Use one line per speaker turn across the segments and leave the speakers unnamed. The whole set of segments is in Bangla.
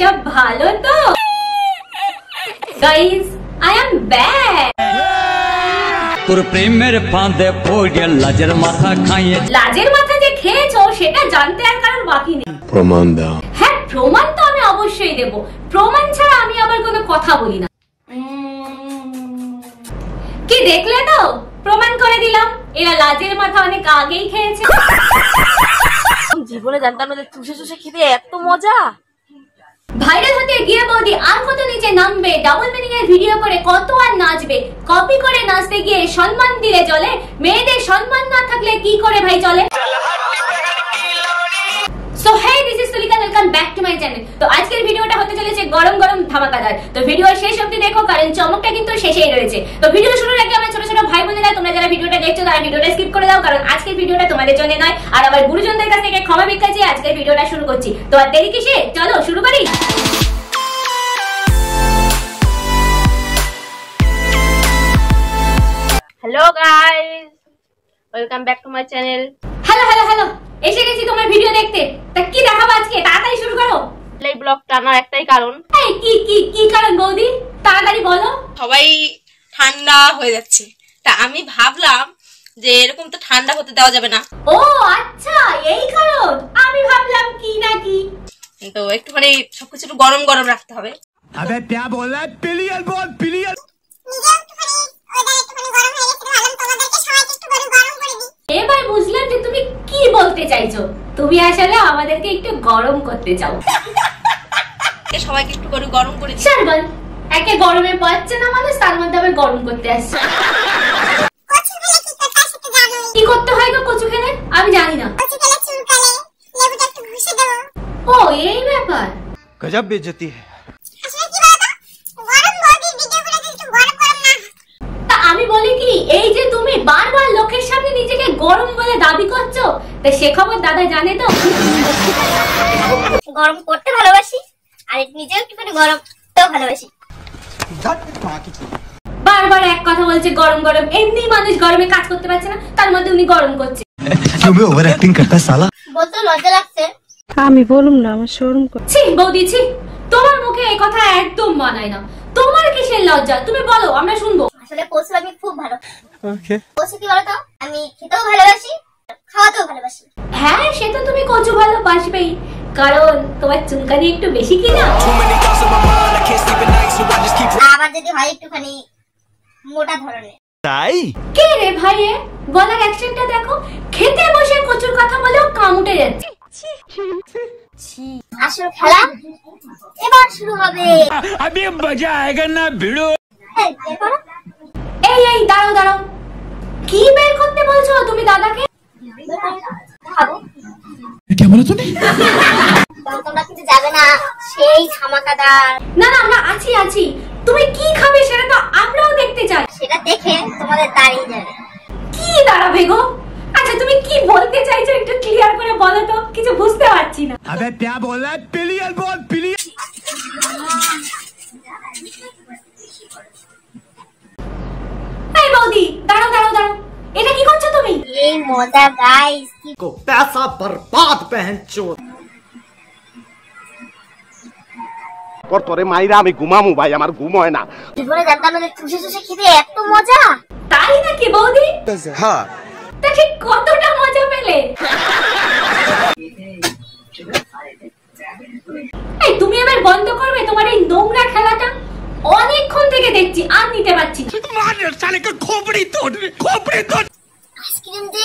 সব ভালো তো? গাইস আই এম ব্যাক
তোর প্রেমের ফাঁদে পড়ে লাজের মাথা খাইয়ে।
লাজের মাথা যে খেয়েছো সেটা জানতে আর কারোর বাকি নেই।
প্রমাণ দাও।
হ্যাঁ প্রমাণ তো আমি অবশ্যই দেব। প্রমাণ ছাড়া আমি আবার কোনো কথা বলি না। কি দেখলে তো? প্রমাণ করে দিলাম। এরা লাজের মাথা অনেক আগেই খেয়েছে।
জীবনে জানতাম না যে চুষে চুষে খেতে এত মজা।
ভাইরাল হতে গিয়ে বৌদি আর কত নিচে নামবে? ডাবল মিনিং এর ভিডিও করে কত আর নাচবে? কপি করে নাচতে গিয়ে সম্মান দিলে চলে? মেয়েদের সম্মান না থাকলে কি করে ভাই চলে? So hey this is Sulika welcome back to my channel. তো আজকের ভিডিওটা হতে চলেছে গরম গরম ধামাকাদার। তো ভিডিও শেষ অবধি দেখো কারণ চমকটা কিন্তু শেষেই রয়েছে। তো ভিডিও শুরুর আগে আমার ছোট ছোট ভাই বোনেরা তোমরা যারা ভিডিওটা দেখছ তারা ভিডিওটা স্কিপ করে দাও কারণ আজকের ভিডিওটা তোমাদের জন্য নয়। আর আমার গুরুজনদের কাছ থেকে ক্ষমা ভিক্ষা চেয়ে আজকের ভিডিওটা শুরু করছি। তো আর দেরি কিসে? চলো শুরু করি।
Hello guys welcome back to my channel
hello hello hello এসে গেছি তোমার ভিডিও দেখতে। তা কি দেখাবো আজকে? তাড়াতাড়ি শুরু করো।
এই ব্লগ টানার একটাই কারণ।
এই কি কি কি কারণ বৌদি? তাড়াতাড়ি বলো।
সবাই ঠান্ডা হয়ে যাচ্ছে। তা আমি ভাবলাম যে এরকম তো ঠান্ডা হতে দেওয়া যাবে না।
ও আচ্ছা এই কারণ। আমি ভাবলাম কি না কি।
তো একটুখানি সবকিছু একটু গরম গরম রাখতে হবে।
আবে প্যা বল পিলিয়াল বল প্লিয়াল।
এবার বুঝলাম যে তুমি কি বলতে চাইছো। তুমি আসলে আমাদেরকে একটু গরম করতে চাও।
সবাইকে একটু করে গরম করে
সারবল একে গরমে পাচ্ছে না মানুষ তার মধ্যে আবার গরম করতে আসছে। কি করতে হয় গো কচু খেলে? আমি জানি না। ও এই ব্যাপার।
গজব
বেজতি আমি বলি কি এই গরম বলে দাবি করছ? তা সে খবর দাদা জানে তো।
গরম করতে ভালোবাসি আর নিজেও একটুখানি গরম তো ভালোবাসি।
বারবার এক কথা বলছে গরম গরম। এমনি মানুষ গরমে কাজ করতে পারছে না তার মধ্যে উনি গরম করছে।
তুমি ওভার অ্যাক্টিং করতে সালা?
বলতো লজ্জা লাগছে।
আমি বলুম না আমার শরম
করছি বৌদি ছি। তোমার মুখে এই কথা একদম মানায় না। তোমার কিসের লজ্জা? তুমি বলো আমরা শুনব।
আসলে পশু আমি খুব ভালো। পশু কি বলতো? আমি খেতেও ভালোবাসি খাওয়াতেও ভালোবাসি।
হ্যাঁ সে তো তুমি কচু ভালোবাসবেই। কারণ তোমার চুলকানি একটু বেশি কি না?
আবার যদি হয় একটুখানি মোটা ধরনের।
তাই?
কে রে গলার অ্যাকশনটা দেখো খেতে বসে কচুর কথা বলেও কামুটে যাচ্ছে।
খেলা এবার শুরু হবে।
আমি মজা আয়েগা
না ভিড়ো। হ্যাঁ,
এই এই দাঁড়াও দাঁড়াও। কি বের করতে বলছো তুমি দাদাকে? কি খাবে সেটা তো আমরাও দেখতে চাই।
সেটা দেখে তোমাদের
কি দাঁড়াবে গো? আচ্ছা তুমি কি বলতে চাইছো একটু ক্লিয়ার করে বলো তো? কিছু বুঝতে পারছি না। এই
মজা গাইস কি
को पैसा बर्बाद पहन चोर
তোর তোরে মাইরা আমি ঘুমামু ভাই আমার ঘুম হয় না
জীবনে জানতাম না যে চুষে চুষে খেতে এত মজা
তাই নাকি বৌদি
हाँ
তা ঠিক কতটা মজা পেলে এই তুমি এবার বন্ধ করবে তোমার এই নোংরা খেলাটা অনেকক্ষণ থেকে দেখছি আর নিতে পারছি না
साले का खोपड़ी तोड़ खोपड़ी तोड़
আইসক্রিম দিয়ে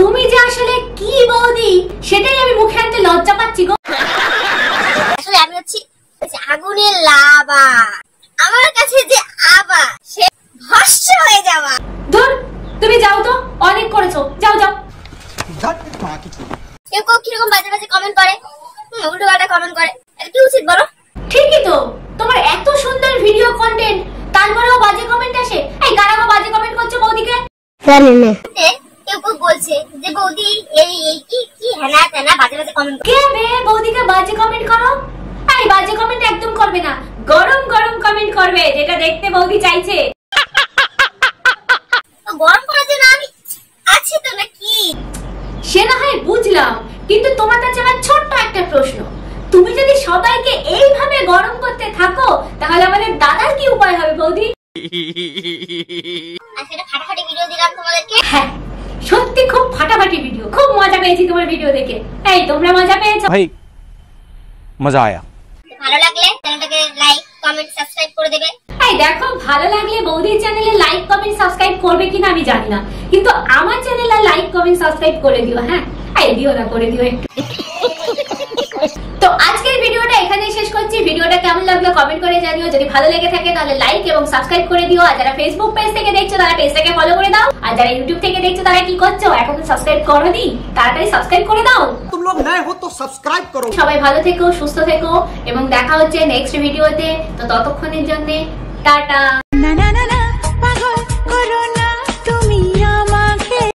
তুমি যে আসলে কি বৌদি সেটাই আমি মুখে আনতে লজ্জা পাচ্ছি গো।
আসলে আমি হচ্ছি আগুনের লাভা আমার কাছে যে আবা সে ভস্য হয়ে যাওয়া।
ধর তুমি যাও তো অনেক করেছ। যাও যাও।
কেউ কেউ কীরকম বাজে বাজে কমেন্ট করে? উল্টো পাল্টা কমেন্ট করে। এটা কি উচিত বলো?
ঠিকই তো। তোমার এত সুন্দর ভিডিও কন্টেন্ট তারপরেও বাজে কমেন্ট আসে? এই কারা বাজে কমেন্ট করছ বৌদিকে?
জানি না।
কেউ কেউ বলছে যে বৌদি এই এই কি কি হেনা তেনা বাজে বাজে কমেন্ট
কে বে বৌদিকে বাজে কমেন্ট করো? এই বাজে কমেন্ট একদম করবে না। গরম গরম কমেন্ট করবে যেটা দেখতে বৌদি চাইছে।
গরম করার জন্য আমি আছি তো নাকি?
সে না হয় বুঝলাম কিন্তু তোমার কাছে আমার ছোট্ট একটা প্রশ্ন। তুমি যদি সবাইকে এইভাবে গরম করতে থাকো তাহলে আমাদের দাদার কি উপায় হবে বৌদি?
আর সেটা ফাটাফাটি ভিডিও দিলাম তোমাদেরকে।
হ্যাঁ সত্যি খুব ফাটাফাটি ভিডিও খুব মজা পেয়েছি তোমার ভিডিও দেখে। এই তোমরা মজা পেয়েছ?
ভাই মজা আয়া।
ভালো লাগলে চ্যানেলটাকে লাইক কমেন্ট সাবস্ক্রাইব করে দেবে।
এই দেখো ভালো লাগলে বৌদির চ্যানেলে লাইক কমেন্ট সাবস্ক্রাইব করবে কিনা আমি জানি না। কিন্তু আমার চ্যানেলে লাইক কমেন্ট সাবস্ক্রাইব করে দিও হ্যাঁ? এই দিও না করে দিও একটু। তো আজ করে জানিও। যদি ভালো লেগে থাকে তাহলে লাইক এবং সাবস্ক্রাইব করে দিও। আর যারা ফেসবুক পেজ থেকে দেখছ তারা পেজটাকে ফলো করে দাও। আর যারা ইউটিউব থেকে দেখছ তারা কি করছ? এখন সাবস্ক্রাইব করো নি। তাড়াতাড়ি সাবস্ক্রাইব করে দাও।
তুমি লোক নাই হো তো সাবস্ক্রাইব করো
সবাই ভালো থেকো সুস্থ থেকো এবং দেখা হচ্ছে নেক্সট ভিডিওতে তো ততক্ষণের জন্য টাটা।